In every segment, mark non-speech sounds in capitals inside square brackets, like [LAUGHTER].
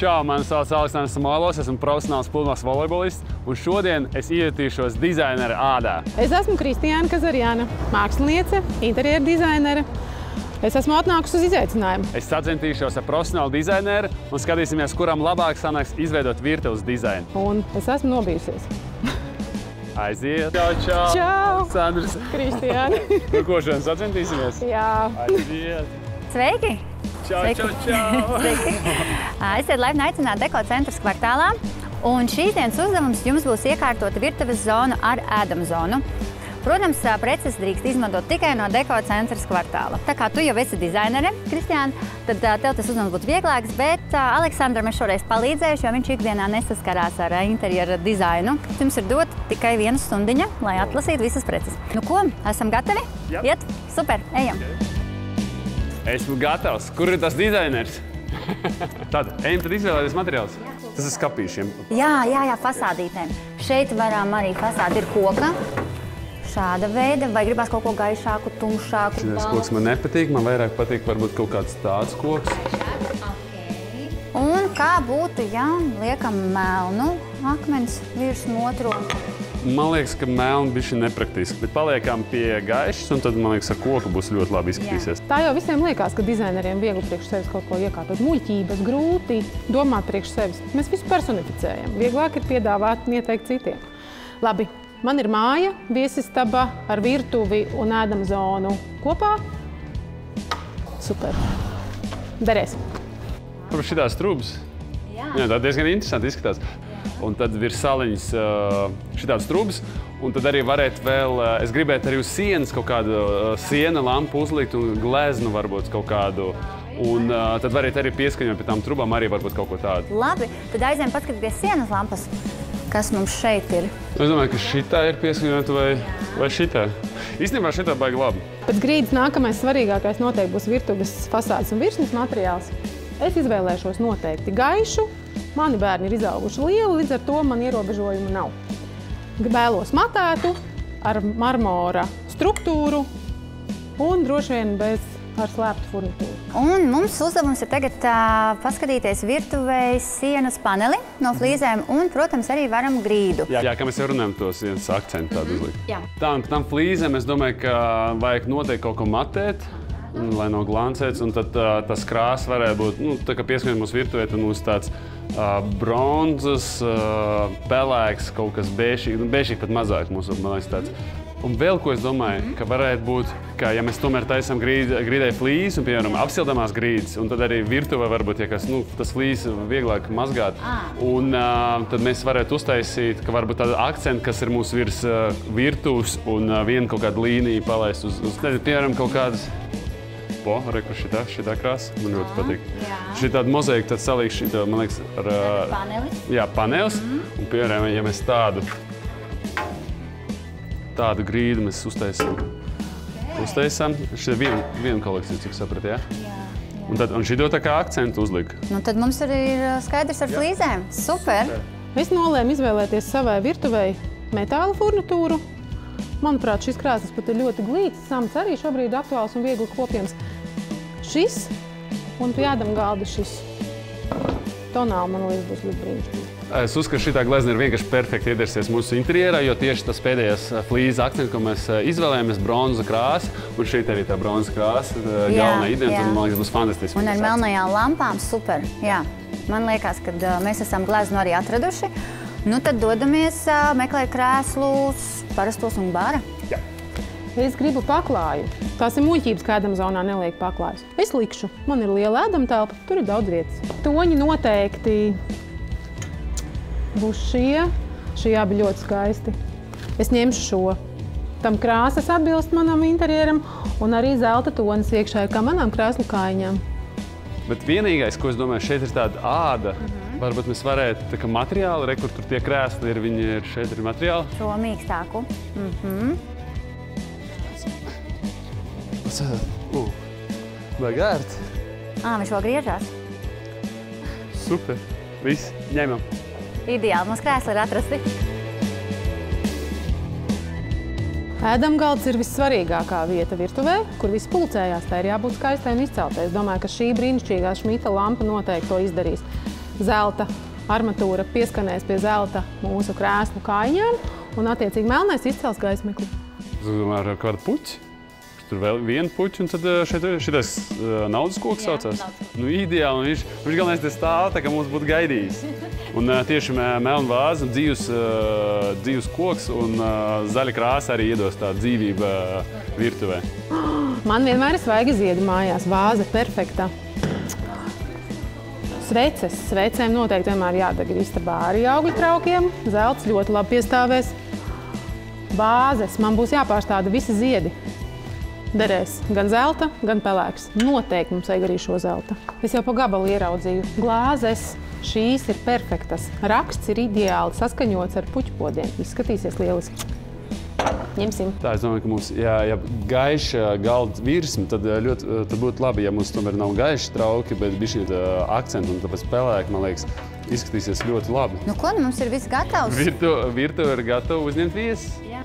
Čau, mani sauc Aleksandrs Samoilovs, esmu profesionāls pludmales volejbolists, un šodien es iejutīšos dizainera ādā. Es esmu Kristiāna Kazarjāna, māksliniece, interjera dizainere. Es esmu atnākusi uz izaicinājumu. Es sacentīšos ar profesionālu dizaineru un skatīsimies, kuram labāk sanāks izveidot virtuves dizainu. Un es esmu nobijusies. [LAUGHS] Aiziet! Čau, čau! Čau! Sandrs! Kristiāna! [LAUGHS] Nu, ko šodien sacentīsimies? Jā, Aiziet! Sveiki! Čau, Sveiki. čau, čau! [LAUGHS] Sveiki! [LAUGHS] Esiet laipni aicināti Deko centras kvartālā. Un šīs dienas uzdevums jums būs iekārtot virtuves zonu ar ēdamu zonu. Protams, preces drīkst izmantot tikai no Deko centras kvartāla. Tā kā tu jau esi dizainere, Kristiāna, tad tev tas uzdevums būtu vieglāks, bet Aleksandram es šoreiz palīdzēšu, jo viņš ikdienā nesaskarās ar interjera dizainu. Jums ir dot tikai viena stundiņa, lai atlasītu visas preces. Nu ko, esam gatavi? Jā. Iet? Super, ejam! Esmu gatavs. Kur ir tas dizainers? [LAUGHS] Tad ejam tad izvēlēties materiālus. Tas ir skapīšiem. Jā, jā, jā, fasādītēm. Šeit varam arī fasādi ir koka. Šāda veida, vai gribās kaut ko gaišāku, tumšāku? Šis koks man nepatīk. Man vairāk patīk varbūt kaut kāds tāds koks. Un kā būtu, ja liekam melnu akmens virs otro? Man liekas, ka melna bija nepraktiski, bet paliekam pie gaišas, un tad, man liekas, ar koku būs ļoti labi izskatīsies. tā jau visiem liekas, ka dizaineriem viegli priekš sevis kaut ko iekārtot. Muļķības, grūti domāt priekš sevis. Mēs visu personificējam. Vieglāk ir piedāvāt un ieteikt citiem. Labi, man ir māja, viesistaba ar virtuvi un ēdamu zonu kopā. Super. Derēs. Tur šī tās trūks. Jā. Jā, tā diezgan interesanti izskatās. Un tad virs saliņas šādas trūkas. Un tad arī varētu vēl, es gribētu arī uz sienas kaut kādu siena lampu uzlikt un gleznu varbūt kaut kādu. Un tad varētu arī pieskaņot pie tām trūkām arī varbūt kaut ko tādu. Labi, tad aizējām paskatīties sienas lampas, kas mums šeit ir. Es domāju, ka šī ir pieskaņota vai, vai šī. Īstenībā šī baigi labi. Pēc grīdas nākamais svarīgākais noteikti būs virtuves fasādes un virsmas materiāls. Es izvēlēšos noteikti gaišu. Mani bērni ir izauguši lieli, līdz ar to man ierobežojumu nav. Vēlos matētu ar marmora struktūru un droši vien bez ar slēptu furnitūru. Un mums uzdevums ir tagad uh, paskatīties virtuvei sienas paneli no flīzēm un, protams, arī varam grīdu. Jā, jā kā mēs jau runājam, tos viens akcentu tādu uzlikt. Jā. Tā, un tam flīzēm es domāju, ka vajag noteikti kaut ko matēt. Lai nav glancēts, un tad uh, tas krāsa varētu būt nu, tā, ka pieskaņot mūsu virtuvē, tad mums tāds bronzas, pelēks, kaut kas bēšīgs, nu, bēšīgi pat mazāk mums man liekas tāds. Un vēl ko es domāju, ka varētu būt, ka ja mēs tomēr taisām grīd, grīdai flīzi, un, piemēram, apsildāmās grīdas, un tad arī virtuvē varbūt, ja kas, nu, tas flīzes vieglāk mazgāt, un uh, tad mēs varētu uztaisīt, ka varbūt tāda akcenta, kas ir mūsu virs uh, virtuves, un uh, viena kaut kāda līnija palaist uz, uz nezinu, piemēram, kaut kādas Po, reku šitā, šitā krāsa. Man ļoti patīk. jā. Šī tāda mozaika, tad salīdz šitā, man liekas, ar... ā, Panelis. Jā, panelis. Un, piemēram, ja mēs tādu, tādu grīdu mēs uztaisām, uztaisām, šī ir viena, viena kolekcija, cik sapratu, jā? Un, tad, un šī dod tā kā akcentu uzlika. Nu, tad mums arī ir skaidrs ar flīzēm. Super! Es nolēmu izvēlēties savai virtuvei metāla furnitūru. Manuprāt, šis krāsas pat ir ļoti glīts. Samts arī šobrīd aktuāls un viegli kopjams. Šis un pie ēdama galda šis. Tonāli, man liekas, būs ļoti brīnišķīgi. Es uzskatu, ka šī glezna ir vienkārši perfekti iedarsies mūsu interjerā, jo tieši tas pēdējais flīzes akcents, ko mēs ā, izvēlējāmies, bronza krāsa. Un šī arī tā bronza krāsa, Jā, galvenā ideja, tad man liekas, būs fantastiski. Un ar melnajām lampām super. Jā. Man liekas, ka mēs esam gleznu arī atraduši. Nu, tad dodamies uh, meklēt krēslus, parastos un bāra. Es gribu paklāju. Tās ir muļķības, ka ēdama zonā neliek paklājus. Es likšu, man ir liela ēdama telpa, tur ir daudz vietas. Toņi noteikti būs šie. Šie abi ļoti skaisti. Es ņemšu šo. Tam krāsas atbilst manam interjeram, un arī zelta tonis iekšā kā manām krēslu kājām. Bet vienīgais, ko es domāju, šeit ir tāda āda. Varbūt mēs varētu tā kā materiāli, re, kur tur tie krēsli ir, viņi ir šeit ir materiāli. Šo mīkstāku. Mhm. Uh, vai gārt? Ā, viņš vēl griežās. Super. Viss, ņemam. Ideāli. Mums krēsli ir atrasti. Ēdamgalds ir vissvarīgākā vieta virtuvē, kur viss pulcējās. Tā ir jābūt skaistai un izceltai. Es domāju, ka šī brīnišķīgā šmita lampa noteikti to izdarīs. Zelta armatūra pieskanēs pie zelta mūsu krēslu kājām, un attiecīgi melnais izcels gaismekli. Es domāju, ar kādu puķi. Tur vēl viena puķa, un tad eh, šeit ir šis uh, naudas koks saucās. Nu, ideāli, un viņš, viņš galvenais te stāv, tā kā mums būtu gaidījis. Un uh, tieši melna vāza, un dzīves, dzīves koks un zaļa krāsa arī iedos tādu dzīvību uh, virtuvē. [GASPS] Man vienmēr ir svaigi ziedi mājās, vāze perfekta. Sveces. Svecēm noteikti vienmēr jādeg istabā arī augļu traukiem. Zelts ļoti labi piestāvēs. Vāzes. Man būs jāpārstāda visi ziedi. Derēs gan zelta, gan pelēks. Noteikti mums vajag arī šo zelta. Es jau pa gabalu ieraudzīju. Glāzes. Šīs ir perfektas. Raksts ir ideāli saskaņots ar puķpodiem. Izskatīsies lieliski. Ņemsim. Tā es domāju, ka mums jā, ja gaiša galda virsma, tad, uh, ļoti, uh, tad būtu labi, ja mums tomēr nav gaiši trauki, bet bija šī uh, akcenta un tāpēc pelēki, man liekas, izskatīsies ļoti labi. Nu, ko, nu mums ir viss gatavs. Virtu, virtuve ir gatava uzņemt viesus. Jā.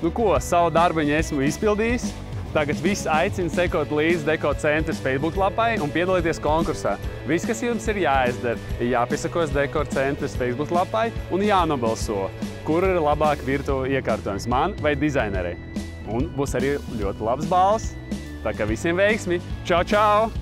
Nu, ko, savu darbu esmu izpildījis. Tagad viss aicina sekot līdzi Deko centra Facebook lapai un piedalīties konkursā. Viss, kas jums ir jāizdara, ir jāpiesakos Deko centra Facebook lapai un jānobalso, kur ir labāk virtuve iekārtojums man vai dizainerei. Un būs arī ļoti labs balss. Tā kā visiem veiksmi! Čau, čau!